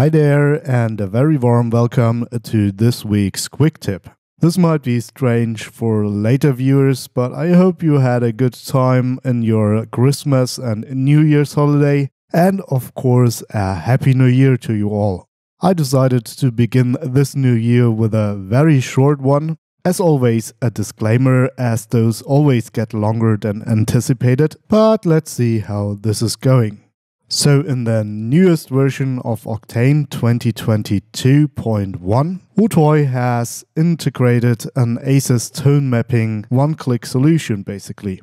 Hi there, and a very warm welcome to this week's Quick Tip. This might be strange for later viewers, but I hope you had a good time in your Christmas and New Year's holiday, and of course, a Happy New Year to you all. I decided to begin this new year with a very short one. As always, a disclaimer, as those always get longer than anticipated, but let's see how this is going. So in the newest version of Octane 2022.1, OTOY has integrated an ACES tone mapping one-click solution basically.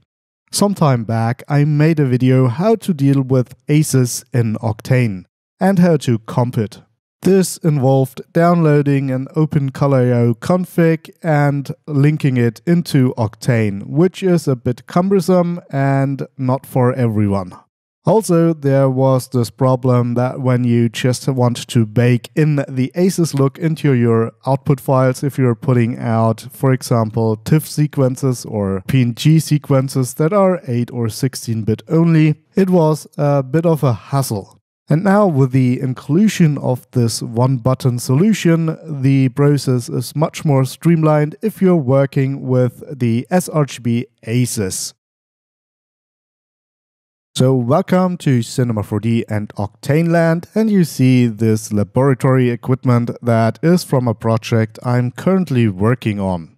Some time back I made a video how to deal with ACES in Octane and how to comp it. This involved downloading an OpenColorIO config and linking it into Octane, which is a bit cumbersome and not for everyone. Also, there was this problem that when you just want to bake in the ACES look into your output files, if you're putting out, for example, TIFF sequences or PNG sequences that are 8 or 16 bit only, it was a bit of a hassle. And now with the inclusion of this one button solution, the process is much more streamlined if you're working with the sRGB ACES. So welcome to Cinema 4D and Octane Land and you see this laboratory equipment that is from a project I'm currently working on.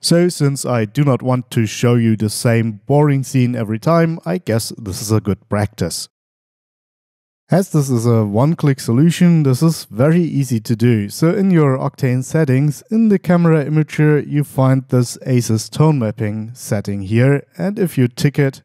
So since I do not want to show you the same boring scene every time, I guess this is a good practice. As this is a one-click solution, this is very easy to do. So in your Octane settings, in the camera imager, you find this ACES tone mapping setting here, and if you tick it,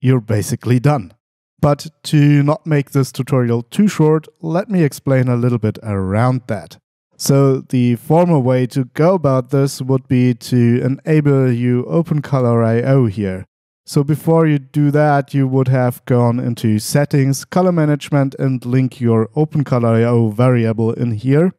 you're basically done. But to not make this tutorial too short, let me explain a little bit around that. So the formal way to go about this would be to enable you OpenColorIO here. So before you do that, you would have gone into settings, color management and link your OpenColorIO variable in here.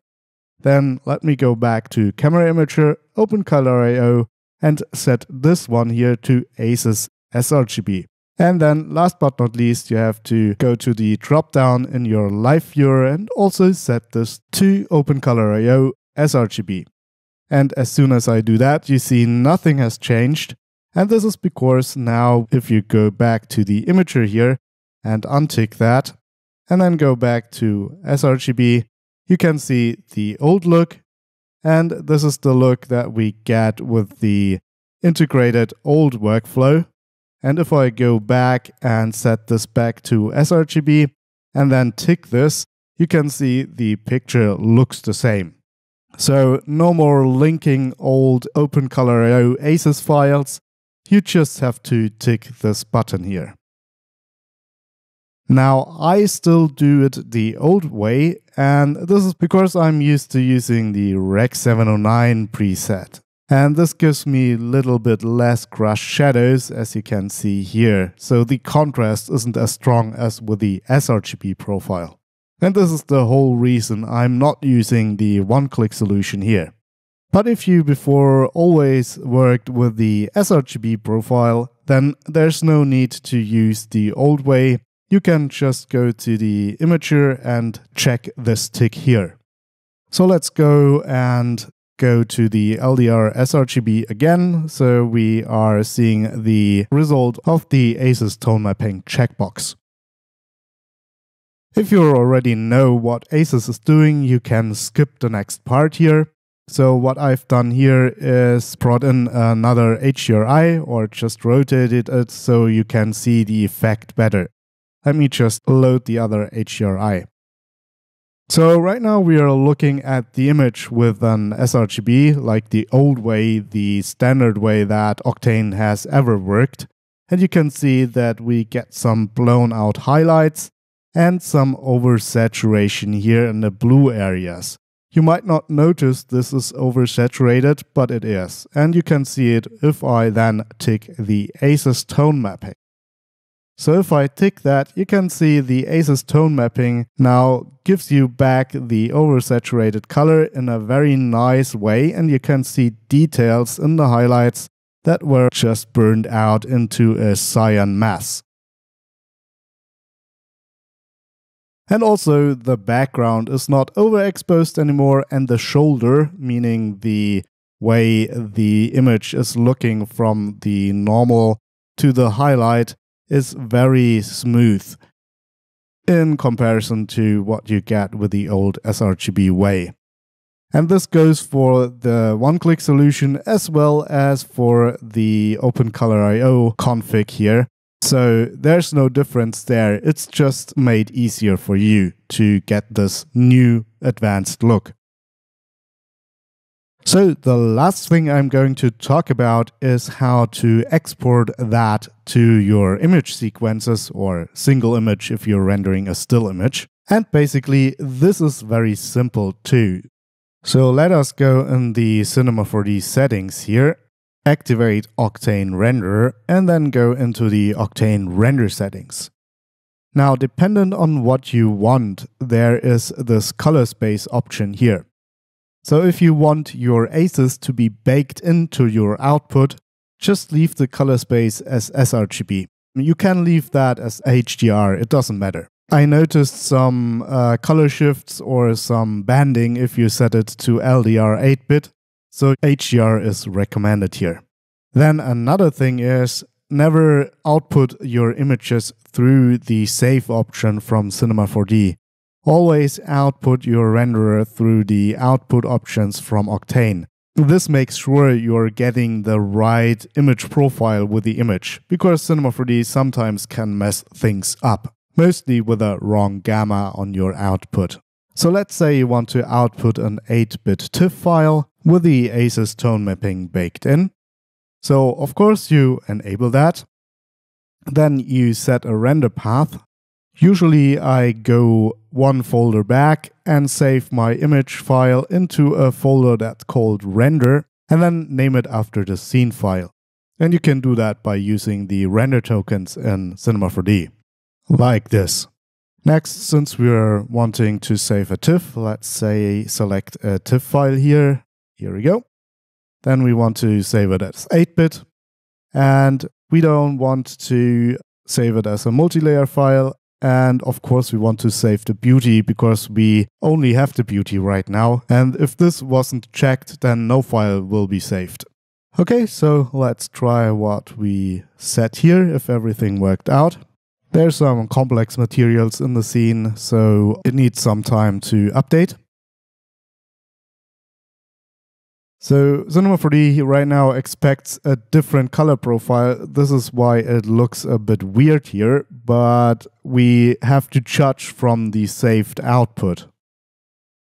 Then let me go back to camera imager, OpenColorIO and set this one here to ACES sRGB. And then last but not least, you have to go to the drop down in your live viewer and also set this to OpenColorIO sRGB. And as soon as I do that, you see nothing has changed. And this is because now if you go back to the imager here and untick that, and then go back to sRGB, you can see the old look. And this is the look that we get with the integrated old workflow. And if I go back and set this back to sRGB and then tick this, you can see the picture looks the same. So no more linking old OpenColorIO ACES files, you just have to tick this button here. Now I still do it the old way and this is because I'm used to using the Rec 709 preset. And this gives me a little bit less crushed shadows as you can see here. So the contrast isn't as strong as with the sRGB profile. And this is the whole reason I'm not using the one-click solution here. But if you before always worked with the sRGB profile, then there's no need to use the old way. You can just go to the imager and check this tick here. So let's go and go to the LDR sRGB again, so we are seeing the result of the ACES tone mapping checkbox. If you already know what ACES is doing, you can skip the next part here. So what I've done here is brought in another HDRI or just rotated it so you can see the effect better. Let me just load the other HDRI. So right now we are looking at the image with an sRGB, like the old way, the standard way that Octane has ever worked. And you can see that we get some blown out highlights and some oversaturation here in the blue areas. You might not notice this is oversaturated, but it is. And you can see it if I then tick the ACES tone mapping. So if I tick that, you can see the ACES tone mapping now gives you back the oversaturated color in a very nice way and you can see details in the highlights that were just burned out into a cyan mass. And also the background is not overexposed anymore and the shoulder, meaning the way the image is looking from the normal to the highlight is very smooth in comparison to what you get with the old sRGB way. And this goes for the one-click solution as well as for the OpenColorIO config here. So there's no difference there. It's just made easier for you to get this new advanced look. So the last thing I'm going to talk about is how to export that to your image sequences or single image if you're rendering a still image. And basically this is very simple too. So let us go in the Cinema 4D settings here, activate Octane Renderer and then go into the Octane render settings. Now dependent on what you want, there is this color space option here. So if you want your ACES to be baked into your output, just leave the color space as sRGB. You can leave that as HDR, it doesn't matter. I noticed some uh, color shifts or some banding if you set it to LDR 8-bit, so HDR is recommended here. Then another thing is never output your images through the save option from Cinema 4D. Always output your renderer through the output options from Octane. This makes sure you're getting the right image profile with the image, because Cinema 4D sometimes can mess things up, mostly with a wrong gamma on your output. So let's say you want to output an 8-bit TIFF file with the ACES tone mapping baked in. So of course you enable that. Then you set a render path Usually I go one folder back and save my image file into a folder that's called render and then name it after the scene file. And you can do that by using the render tokens in Cinema 4D, like this. Next, since we're wanting to save a TIFF, let's say select a TIFF file here. Here we go. Then we want to save it as 8-bit. And we don't want to save it as a multi-layer file. And of course, we want to save the beauty because we only have the beauty right now. And if this wasn't checked, then no file will be saved. Okay, so let's try what we set here if everything worked out. There's some complex materials in the scene, so it needs some time to update. So Cinema 4D right now expects a different color profile. This is why it looks a bit weird here, but we have to judge from the saved output.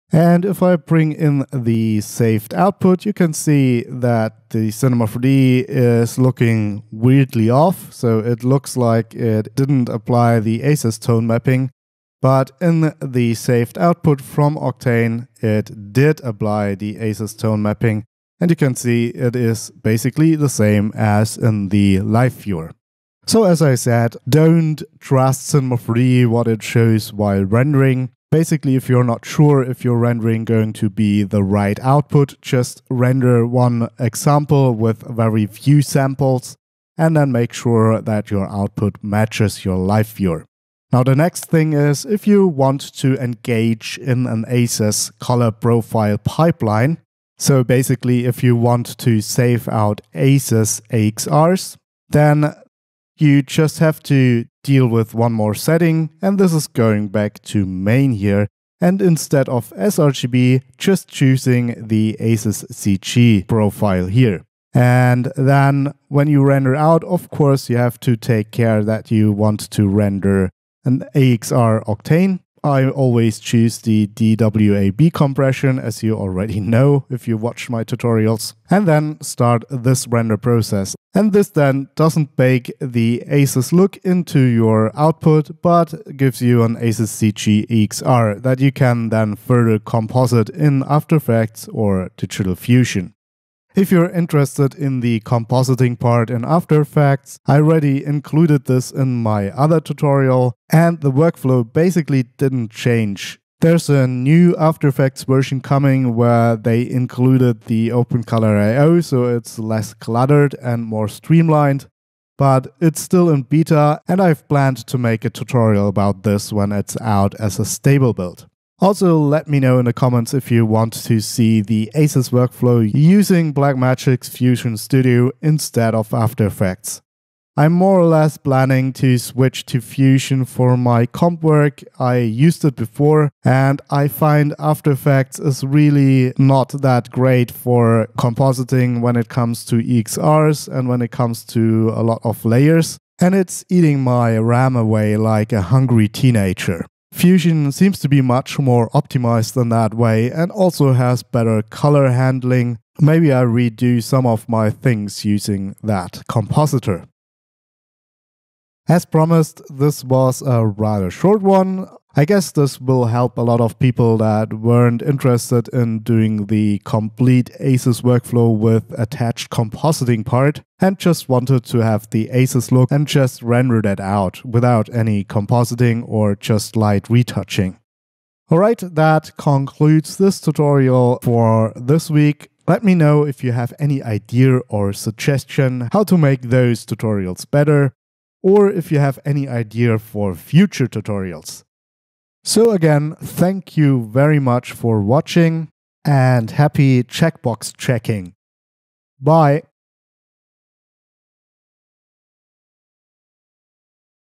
And if I bring in the saved output, you can see that the Cinema 4D is looking weirdly off. So it looks like it didn't apply the ACES tone mapping. But in the saved output from Octane, it did apply the ACES tone mapping. And you can see it is basically the same as in the live viewer. So as I said, don't trust Cinema 4D what it shows while rendering. Basically, if you're not sure if you're rendering going to be the right output, just render one example with very few samples and then make sure that your output matches your live viewer. Now the next thing is if you want to engage in an ACES color profile pipeline, so basically if you want to save out ACES EXRs, then you just have to deal with one more setting and this is going back to main here and instead of sRGB just choosing the ACES CG profile here. And then when you render out, of course, you have to take care that you want to render an EXR octane. I always choose the DWAB compression, as you already know if you watch my tutorials, and then start this render process. And this then doesn't bake the ACES look into your output, but gives you an ACES CG EXR that you can then further composite in After Effects or Digital Fusion. If you're interested in the compositing part in After Effects, I already included this in my other tutorial and the workflow basically didn't change. There's a new After Effects version coming where they included the OpenColorIO so it's less cluttered and more streamlined. but it's still in beta and I've planned to make a tutorial about this when it's out as a stable build. Also, let me know in the comments if you want to see the ACES workflow using Blackmagic's Fusion Studio instead of After Effects. I'm more or less planning to switch to Fusion for my comp work. I used it before and I find After Effects is really not that great for compositing when it comes to EXRs and when it comes to a lot of layers. And it's eating my RAM away like a hungry teenager. Fusion seems to be much more optimized than that way and also has better color handling. Maybe I redo some of my things using that compositor. As promised, this was a rather short one. I guess this will help a lot of people that weren't interested in doing the complete ACES workflow with attached compositing part and just wanted to have the ACES look and just render that out without any compositing or just light retouching. Alright, that concludes this tutorial for this week. Let me know if you have any idea or suggestion how to make those tutorials better or if you have any idea for future tutorials. So again, thank you very much for watching and happy checkbox checking. Bye.